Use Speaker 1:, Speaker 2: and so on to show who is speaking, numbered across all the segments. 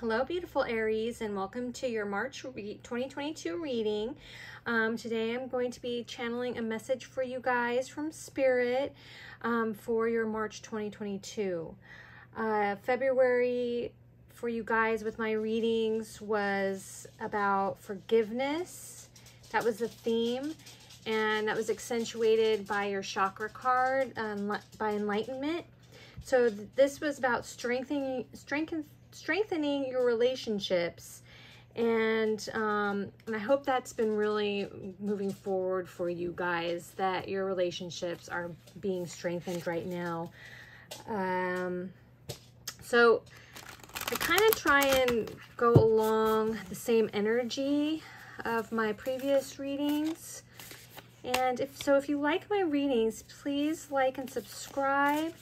Speaker 1: Hello, beautiful Aries, and welcome to your March 2022 reading. Um, today I'm going to be channeling a message for you guys from Spirit um, for your March 2022. Uh, February for you guys with my readings was about forgiveness. That was the theme, and that was accentuated by your chakra card um, by enlightenment. So th this was about strengthening, strengthening strengthening your relationships. And, um, and I hope that's been really moving forward for you guys, that your relationships are being strengthened right now. Um, so I kind of try and go along the same energy of my previous readings. And if so, if you like my readings, please like and subscribe.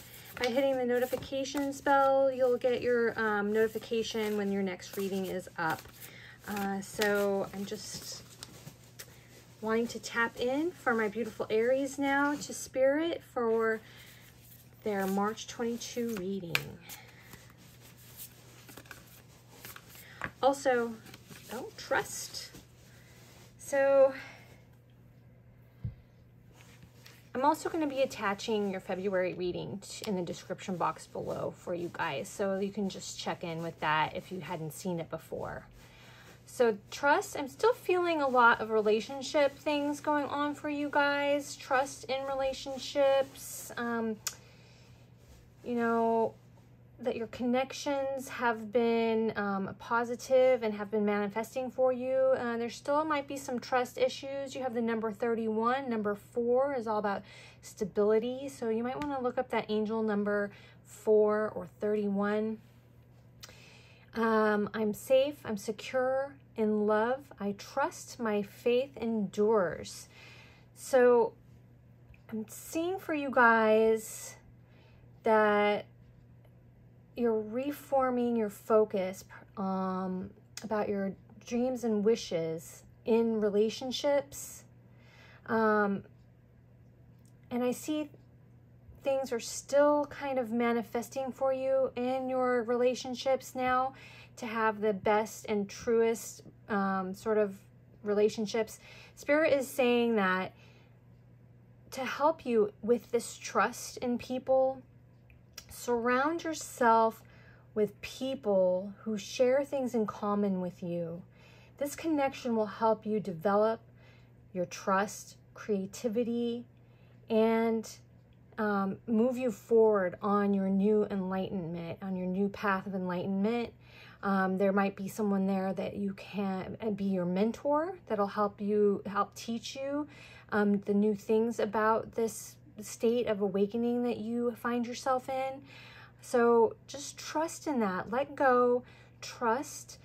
Speaker 1: By hitting the notifications bell, you'll get your um, notification when your next reading is up. Uh, so I'm just wanting to tap in for my beautiful Aries now to Spirit for their March 22 reading. Also, oh, trust. So I'm also going to be attaching your February reading in the description box below for you guys. So you can just check in with that if you hadn't seen it before. So trust, I'm still feeling a lot of relationship things going on for you guys. Trust in relationships. Um, you know, that your connections have been um, positive and have been manifesting for you. Uh, there still might be some trust issues. You have the number 31. Number 4 is all about stability. So you might want to look up that angel number 4 or 31. Um, I'm safe. I'm secure in love. I trust. My faith endures. So I'm seeing for you guys that you're reforming your focus um, about your dreams and wishes in relationships. Um, and I see things are still kind of manifesting for you in your relationships now to have the best and truest um, sort of relationships. Spirit is saying that to help you with this trust in people Surround yourself with people who share things in common with you. This connection will help you develop your trust, creativity, and um, move you forward on your new enlightenment, on your new path of enlightenment. Um, there might be someone there that you can uh, be your mentor that'll help you, help teach you um, the new things about this state of awakening that you find yourself in. So just trust in that. Let go, trust.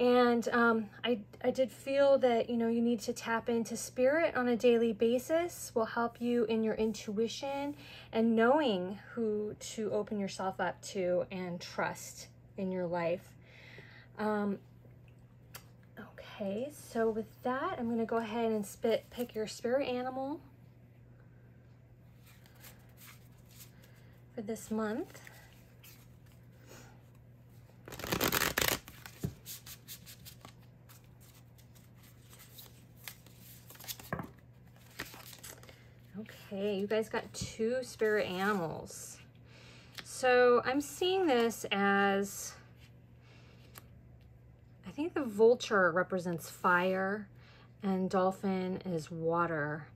Speaker 1: And um, I, I did feel that, you know, you need to tap into spirit on a daily basis will help you in your intuition and knowing who to open yourself up to and trust in your life. Um, okay, so with that, I'm going to go ahead and spit, pick your spirit animal for this month. Okay, you guys got two spirit animals. So I'm seeing this as, I think the vulture represents fire and dolphin is water.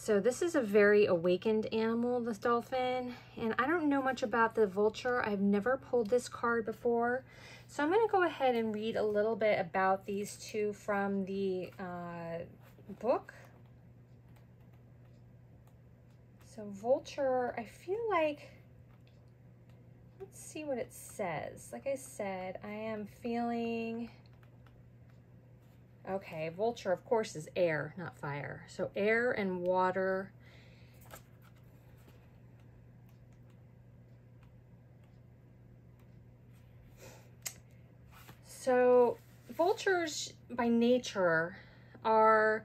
Speaker 1: So this is a very awakened animal, this dolphin. And I don't know much about the vulture. I've never pulled this card before. So I'm going to go ahead and read a little bit about these two from the uh, book. So vulture, I feel like, let's see what it says. Like I said, I am feeling Okay, vulture, of course, is air, not fire. So air and water. So vultures, by nature, are,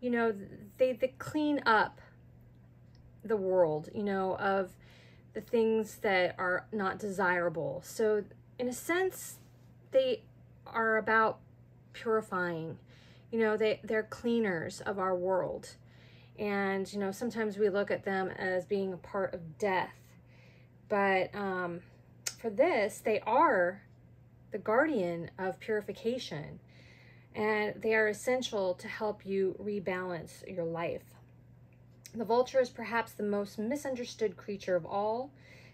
Speaker 1: you know, they, they clean up the world, you know, of the things that are not desirable. So in a sense, they are about purifying. You know, they, they're cleaners of our world. And, you know, sometimes we look at them as being a part of death. But um, for this, they are the guardian of purification. And they are essential to help you rebalance your life. The vulture is perhaps the most misunderstood creature of all.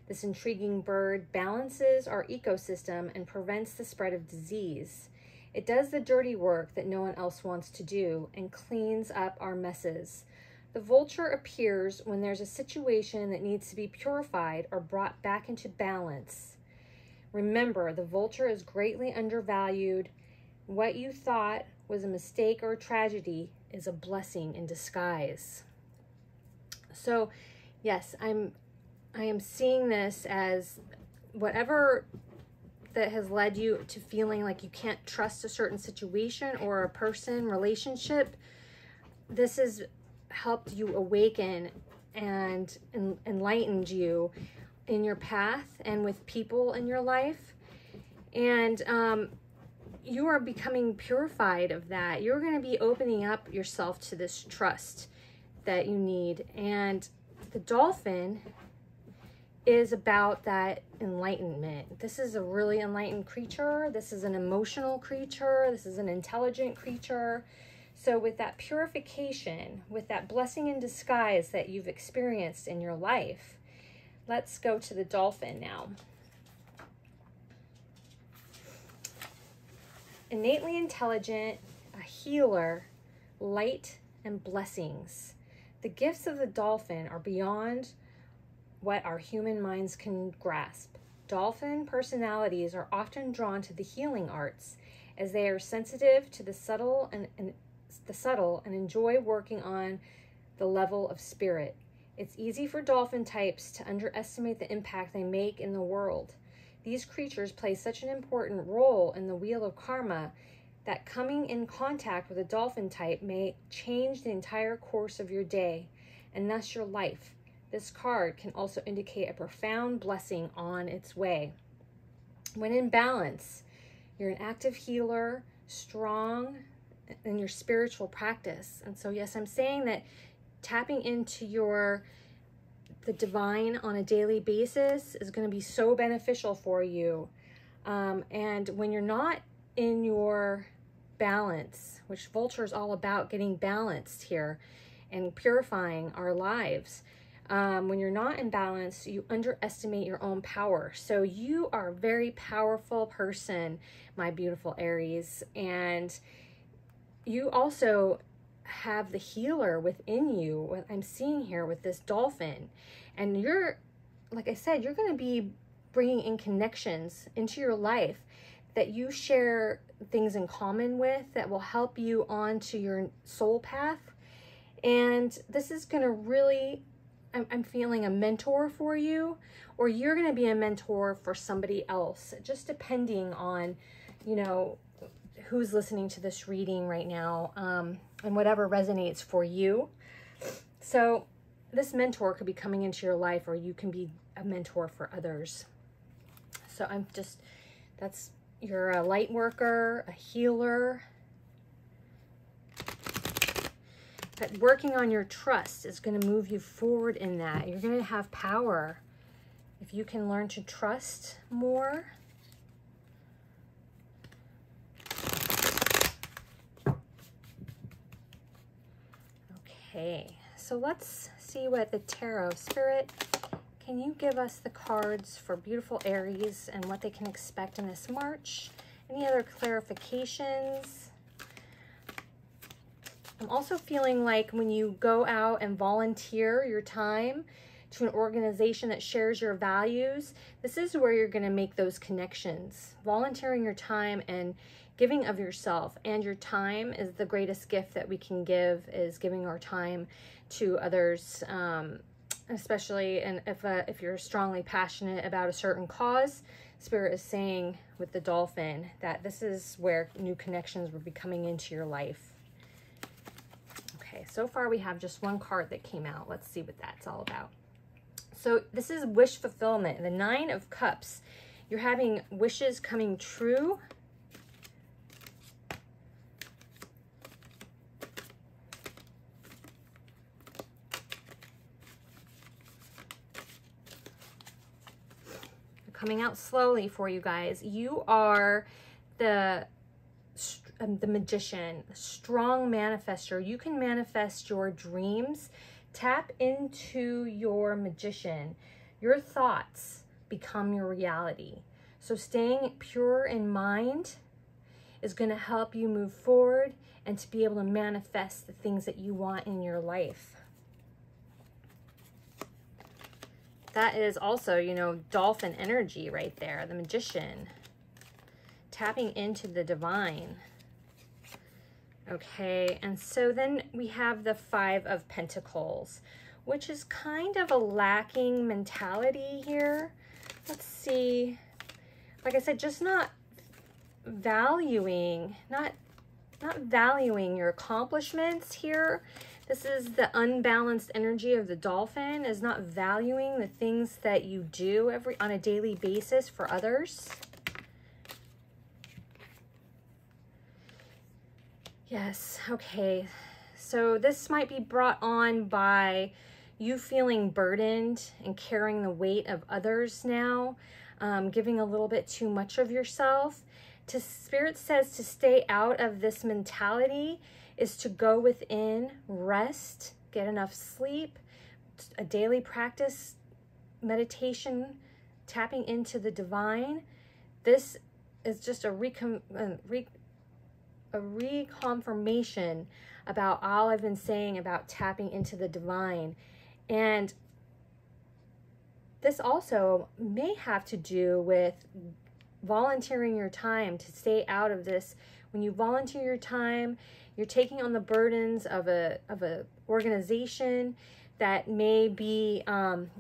Speaker 1: This intriguing bird balances our ecosystem and prevents the spread of disease. It does the dirty work that no one else wants to do and cleans up our messes. The vulture appears when there's a situation that needs to be purified or brought back into balance. Remember, the vulture is greatly undervalued. What you thought was a mistake or a tragedy is a blessing in disguise. So, yes, I'm I am seeing this as whatever that has led you to feeling like you can't trust a certain situation or a person, relationship, this has helped you awaken and enlightened you in your path and with people in your life. And um, you are becoming purified of that. You're going to be opening up yourself to this trust that you need. And the dolphin is about that enlightenment. This is a really enlightened creature. This is an emotional creature. This is an intelligent creature. So, with that purification, with that blessing in disguise that you've experienced in your life, let's go to the dolphin now. Innately intelligent, a healer, light, and blessings. The gifts of the dolphin are beyond what our human minds can grasp. Dolphin personalities are often drawn to the healing arts as they are sensitive to the subtle and, and the subtle and enjoy working on the level of spirit. It's easy for dolphin types to underestimate the impact they make in the world. These creatures play such an important role in the wheel of karma that coming in contact with a dolphin type may change the entire course of your day and thus your life. This card can also indicate a profound blessing on its way. When in balance, you're an active healer, strong in your spiritual practice. And so, yes, I'm saying that tapping into your the divine on a daily basis is going to be so beneficial for you. Um, and when you're not in your balance, which Vulture is all about getting balanced here and purifying our lives, um, when you're not in balance, you underestimate your own power. So you are a very powerful person, my beautiful Aries. And you also have the healer within you, what I'm seeing here with this dolphin. And you're, like I said, you're going to be bringing in connections into your life that you share things in common with that will help you onto your soul path. And this is going to really I'm, I'm feeling a mentor for you, or you're going to be a mentor for somebody else, just depending on, you know, who's listening to this reading right now um, and whatever resonates for you. So, this mentor could be coming into your life, or you can be a mentor for others. So, I'm just, that's, you're a light worker, a healer, Working on your trust is going to move you forward in that. You're going to have power. If you can learn to trust more, Okay, so let's see what the Tarot Spirit, can you give us the cards for beautiful Aries and what they can expect in this March? Any other clarifications? I'm also feeling like when you go out and volunteer your time to an organization that shares your values, this is where you're going to make those connections. Volunteering your time and giving of yourself and your time is the greatest gift that we can give is giving our time to others um, especially and if uh, if you're strongly passionate about a certain cause spirit is saying with the dolphin that this is where new connections will be coming into your life Okay, so far we have just one card that came out. Let's see what that's all about. So this is wish fulfillment, the nine of cups. You're having wishes coming true. Coming out slowly for you guys. You are the um, the magician, strong manifester. You can manifest your dreams. Tap into your magician. Your thoughts become your reality. So staying pure in mind is going to help you move forward and to be able to manifest the things that you want in your life. That is also, you know, dolphin energy right there, the magician. Tapping into the divine. Okay, and so then we have the Five of Pentacles, which is kind of a lacking mentality here. Let's see. Like I said, just not valuing, not not valuing your accomplishments here. This is the unbalanced energy of the dolphin is not valuing the things that you do every on a daily basis for others. Yes, okay. So this might be brought on by you feeling burdened and carrying the weight of others now, um, giving a little bit too much of yourself. To Spirit says to stay out of this mentality is to go within, rest, get enough sleep, a daily practice, meditation, tapping into the divine. This is just a recon, uh, re, a reconfirmation about all I've been saying about tapping into the divine. And this also may have to do with volunteering your time to stay out of this. When you volunteer your time, you're taking on the burdens of a of a organization that may be um,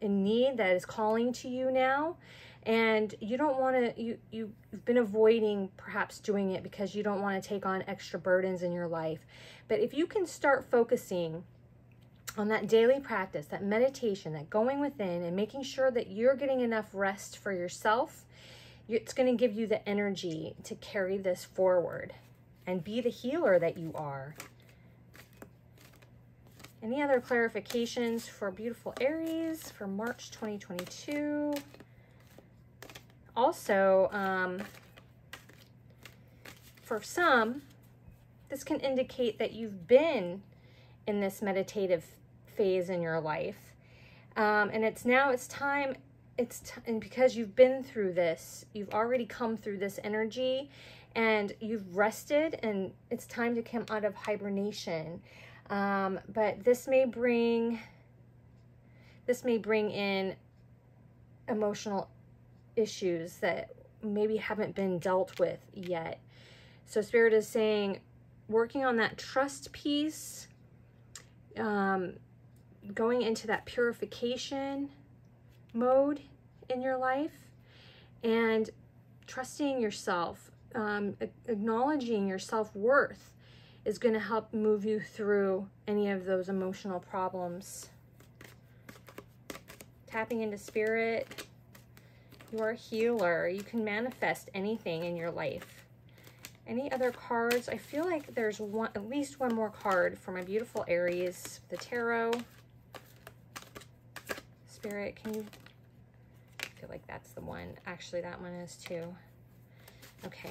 Speaker 1: in need, that is calling to you now, and you don't want to. You you've been avoiding perhaps doing it because you don't want to take on extra burdens in your life. But if you can start focusing on that daily practice, that meditation, that going within and making sure that you're getting enough rest for yourself, it's going to give you the energy to carry this forward and be the healer that you are. Any other clarifications for beautiful Aries for March 2022? Also, um, for some, this can indicate that you've been in this meditative phase in your life. Um, and it's now, it's time, it's, and because you've been through this, you've already come through this energy and you've rested and it's time to come out of hibernation. Um, but this may bring, this may bring in emotional issues that maybe haven't been dealt with yet. So Spirit is saying, working on that trust piece, um, going into that purification mode in your life, and trusting yourself um, acknowledging your self-worth is going to help move you through any of those emotional problems. Tapping into spirit, you're a healer. You can manifest anything in your life. Any other cards? I feel like there's one, at least one more card for my beautiful Aries, the tarot. Spirit, can you, I feel like that's the one. Actually, that one is too. Okay.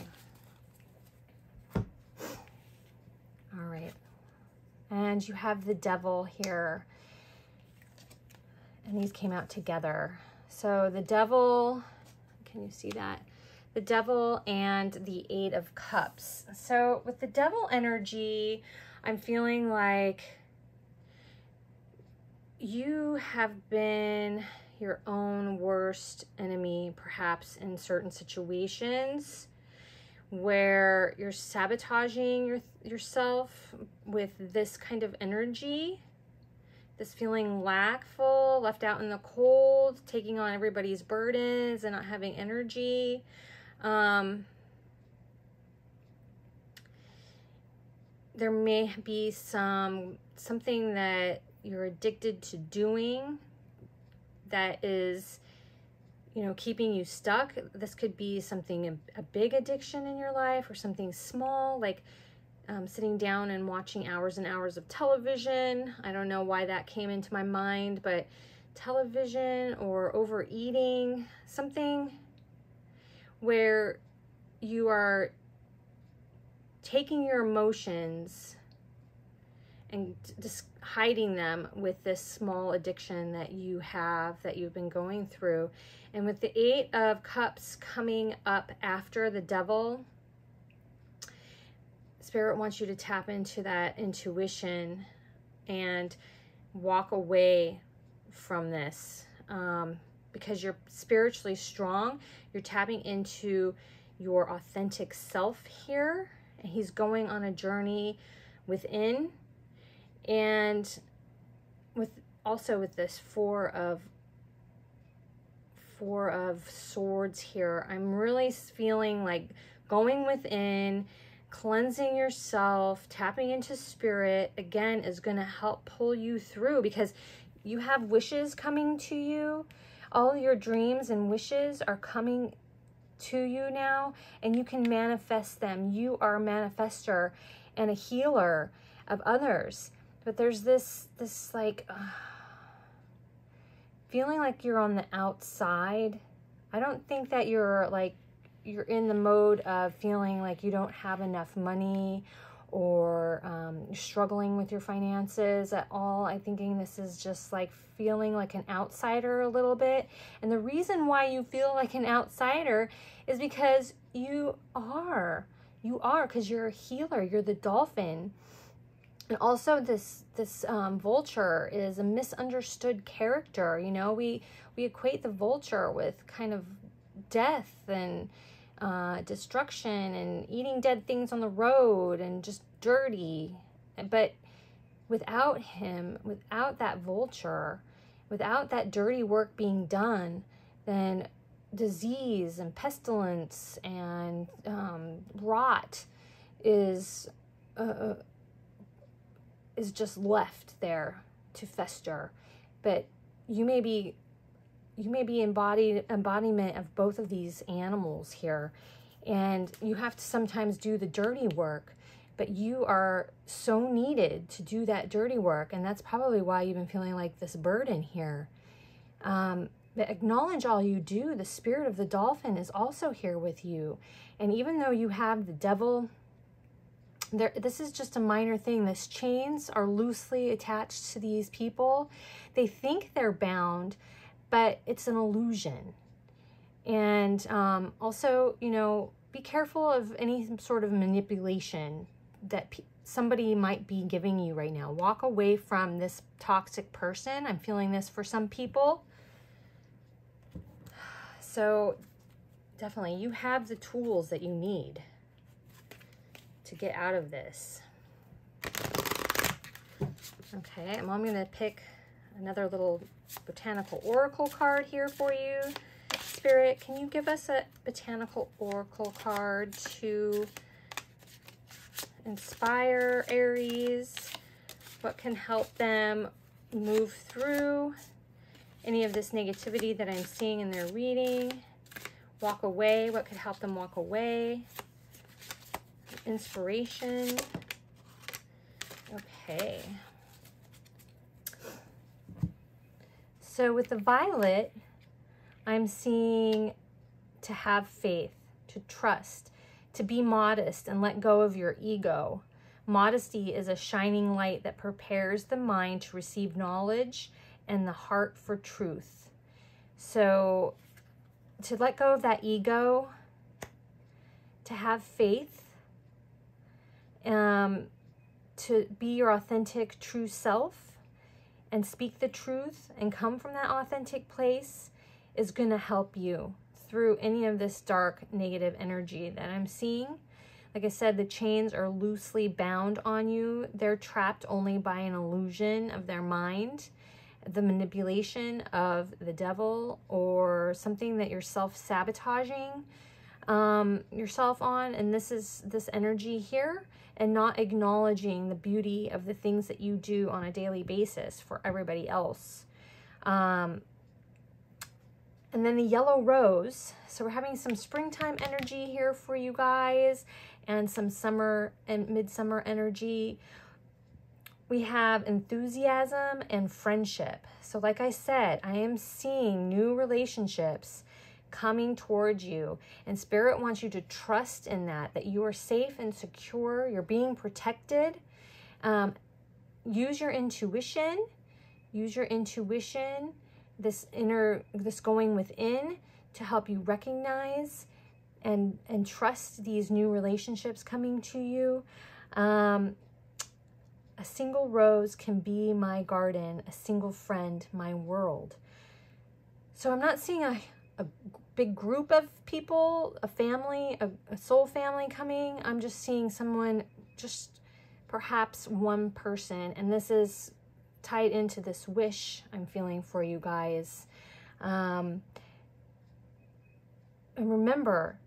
Speaker 1: All right. And you have the devil here. And these came out together. So the devil, can you see that? The devil and the eight of cups. So with the devil energy, I'm feeling like you have been your own worst enemy, perhaps in certain situations where you're sabotaging your, yourself with this kind of energy, this feeling lackful, left out in the cold, taking on everybody's burdens and not having energy. Um, there may be some something that you're addicted to doing that is you know, keeping you stuck. This could be something, a, a big addiction in your life or something small, like um, sitting down and watching hours and hours of television. I don't know why that came into my mind, but television or overeating, something where you are taking your emotions and just hiding them with this small addiction that you have that you've been going through. And with the Eight of Cups coming up after the Devil, Spirit wants you to tap into that intuition and walk away from this um, because you're spiritually strong. You're tapping into your authentic self here. And he's going on a journey within and with also with this four of four of swords here i'm really feeling like going within cleansing yourself tapping into spirit again is going to help pull you through because you have wishes coming to you. All your dreams and wishes are coming to you now and you can manifest them. You are a manifester and a healer of others. But there's this this like uh, feeling like you're on the outside. I don't think that you're like you're in the mode of feeling like you don't have enough money or um, struggling with your finances at all. I'm thinking this is just like feeling like an outsider a little bit. And the reason why you feel like an outsider is because you are. You are because you're a healer. You're the dolphin. And also this this um, vulture is a misunderstood character. You know, we we equate the vulture with kind of death and uh, destruction and eating dead things on the road and just dirty. But without him, without that vulture, without that dirty work being done, then disease and pestilence and um, rot is uh, uh is just left there to fester. But you may be you may be embodied embodiment of both of these animals here. And you have to sometimes do the dirty work, but you are so needed to do that dirty work. And that's probably why you've been feeling like this burden here. Um, but acknowledge all you do. The spirit of the dolphin is also here with you. And even though you have the devil there, this is just a minor thing. This chains are loosely attached to these people. They think they're bound, but it's an illusion. And um, also, you know, be careful of any sort of manipulation that somebody might be giving you right now. Walk away from this toxic person. I'm feeling this for some people. So definitely, you have the tools that you need to get out of this. Okay, I'm going to pick another little botanical oracle card here for you. Spirit, can you give us a botanical oracle card to inspire Aries? What can help them move through any of this negativity that I'm seeing in their reading? Walk away. What could help them walk away? inspiration. Okay. So with the violet, I'm seeing to have faith, to trust, to be modest and let go of your ego. Modesty is a shining light that prepares the mind to receive knowledge and the heart for truth. So to let go of that ego, to have faith, um, to be your authentic, true self and speak the truth and come from that authentic place is going to help you through any of this dark negative energy that I'm seeing. Like I said, the chains are loosely bound on you. They're trapped only by an illusion of their mind, the manipulation of the devil, or something that you're self-sabotaging um, yourself on. And this is this energy here and not acknowledging the beauty of the things that you do on a daily basis for everybody else. Um, and then the yellow rose. So we're having some springtime energy here for you guys and some summer and midsummer energy. we have enthusiasm and friendship. So, like I said, I am seeing new relationships coming towards you. And Spirit wants you to trust in that, that you are safe and secure, you're being protected. Um, use your intuition, use your intuition, this inner, this going within to help you recognize and and trust these new relationships coming to you. Um, a single rose can be my garden, a single friend, my world. So I'm not seeing a, a big group of people, a family, a, a soul family coming. I'm just seeing someone, just perhaps one person. And this is tied into this wish I'm feeling for you guys. Um, and remember,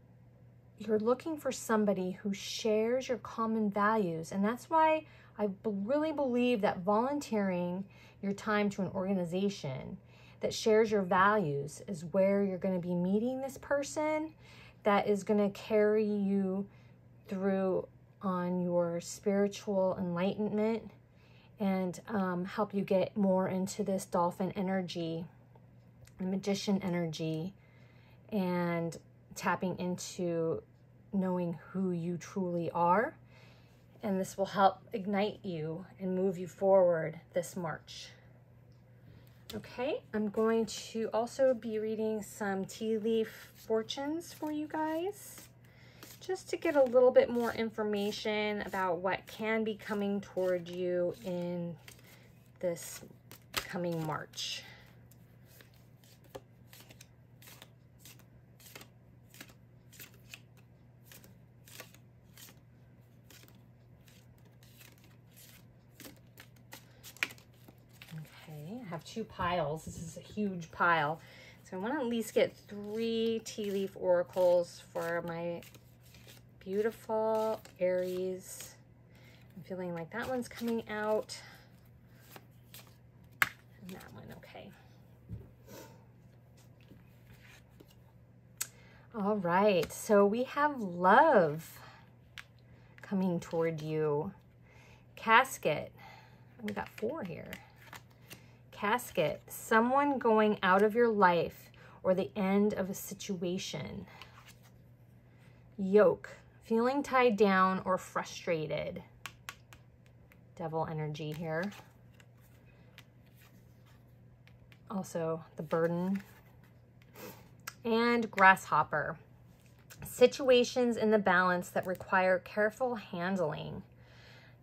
Speaker 1: you're looking for somebody who shares your common values. And that's why I really believe that volunteering your time to an organization that shares your values is where you're going to be meeting this person that is going to carry you through on your spiritual enlightenment and um, help you get more into this dolphin energy, the magician energy, and tapping into knowing who you truly are. And this will help ignite you and move you forward this March. Okay, I'm going to also be reading some tea leaf fortunes for you guys, just to get a little bit more information about what can be coming toward you in this coming March. Have two piles. This is a huge pile. So I want to at least get three tea leaf oracles for my beautiful Aries. I'm feeling like that one's coming out. And that one, okay. All right, so we have love coming toward you. Casket. We got four here casket, someone going out of your life or the end of a situation. Yoke, feeling tied down or frustrated. Devil energy here. Also the burden. And grasshopper, situations in the balance that require careful handling.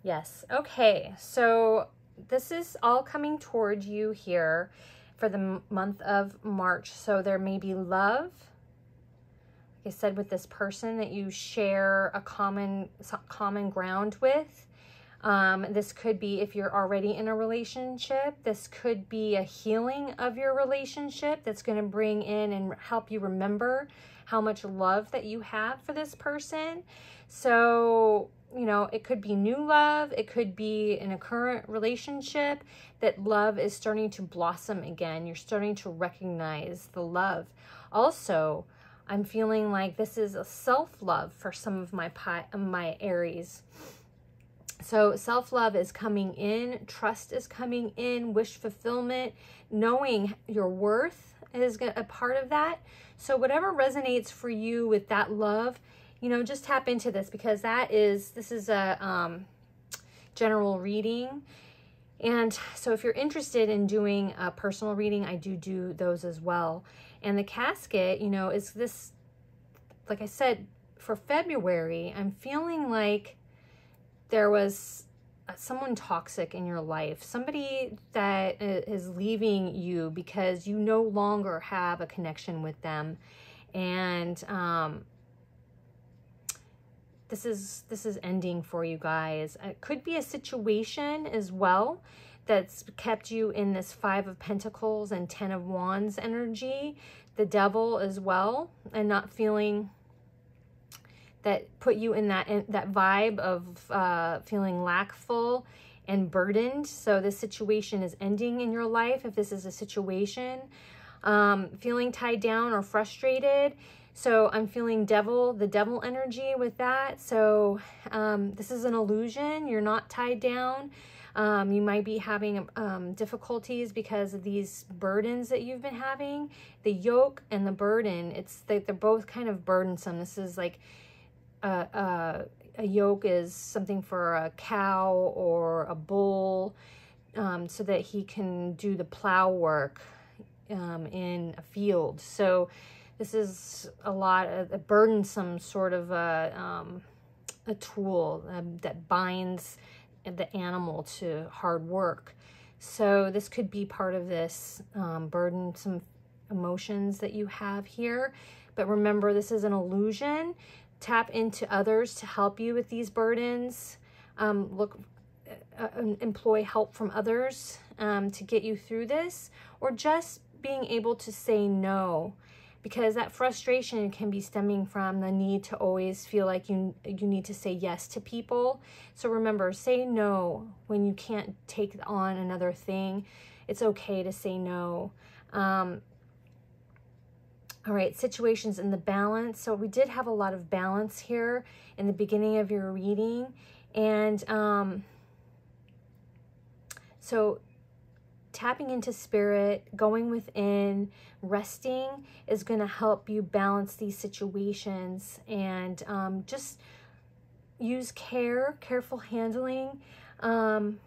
Speaker 1: Yes, okay, so this is all coming towards you here for the month of March. So there may be love, like I said, with this person that you share a common common ground with. Um, this could be if you're already in a relationship. This could be a healing of your relationship that's going to bring in and help you remember how much love that you have for this person. So you know, it could be new love, it could be in a current relationship that love is starting to blossom again. You're starting to recognize the love. Also, I'm feeling like this is a self-love for some of my my Aries. So self-love is coming in, trust is coming in, wish fulfillment, knowing your worth is a part of that. So whatever resonates for you with that love, you know, just tap into this because that is, this is a um, general reading. And so if you're interested in doing a personal reading, I do do those as well. And the casket, you know, is this, like I said, for February, I'm feeling like there was someone toxic in your life, somebody that is leaving you because you no longer have a connection with them. And um, this is this is ending for you guys. It could be a situation as well that's kept you in this five of pentacles and ten of wands energy the devil as well and not feeling that put you in that in that vibe of uh, feeling lackful and burdened so this situation is ending in your life if this is a situation um, feeling tied down or frustrated so I'm feeling devil, the devil energy with that. So um, this is an illusion. You're not tied down. Um, you might be having um, difficulties because of these burdens that you've been having. The yoke and the burden, it's they're both kind of burdensome. This is like a, a, a yoke is something for a cow or a bull um, so that he can do the plow work um, in a field. So this is a lot of a burdensome sort of a, um, a tool um, that binds the animal to hard work. So this could be part of this um, burdensome emotions that you have here. But remember, this is an illusion. Tap into others to help you with these burdens. Um, look, uh, uh employ help from others um, to get you through this, or just being able to say no because that frustration can be stemming from the need to always feel like you you need to say yes to people. So remember, say no when you can't take on another thing. It's okay to say no. Um, all right, situations in the balance. So we did have a lot of balance here in the beginning of your reading. And um, so tapping into spirit, going within, resting is going to help you balance these situations and um, just use care, careful handling. Um,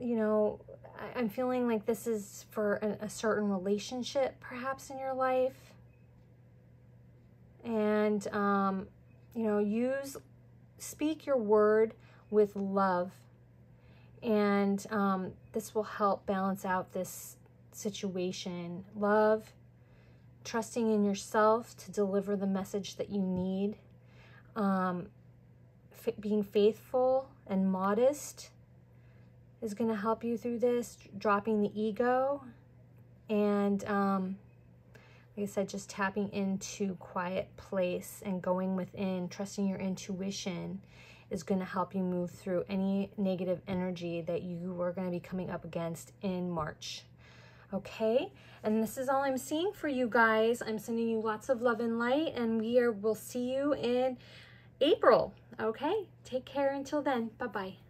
Speaker 1: you know, I, am feeling like this is for a, a certain relationship perhaps in your life. And, um, you know, use, speak your word with love and um, this will help balance out this situation. Love, trusting in yourself to deliver the message that you need, um, being faithful and modest is going to help you through this, dropping the ego, and um, like I said, just tapping into quiet place and going within, trusting your intuition is going to help you move through any negative energy that you are going to be coming up against in March. Okay, and this is all I'm seeing for you guys. I'm sending you lots of love and light, and we are, will see you in April. Okay, take care until then. Bye-bye.